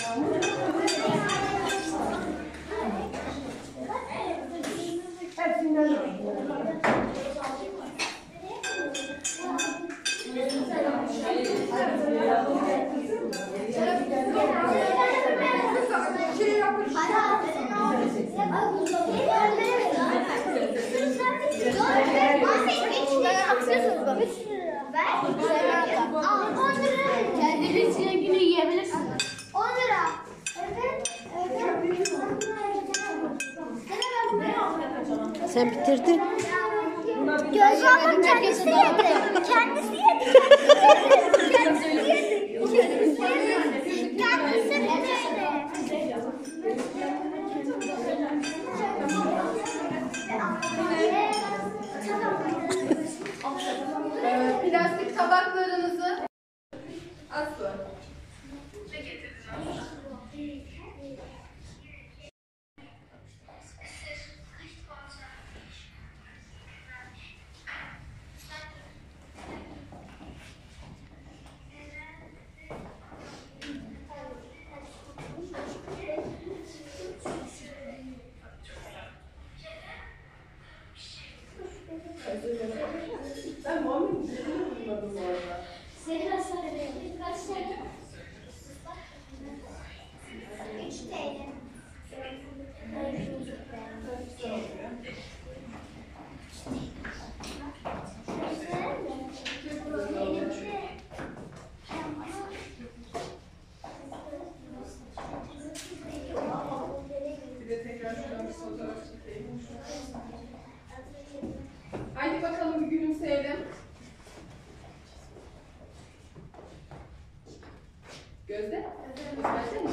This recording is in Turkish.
Kendiniz Sen bitirdin. Gözü ablam kendisi yedi. Kendisi yedi. Kendisi yedi. Kendisi yedi. Kendisi yedi. Ee, plastik tabaklarınızı Tá bom, menina, uma do Gözde. Gözde mi?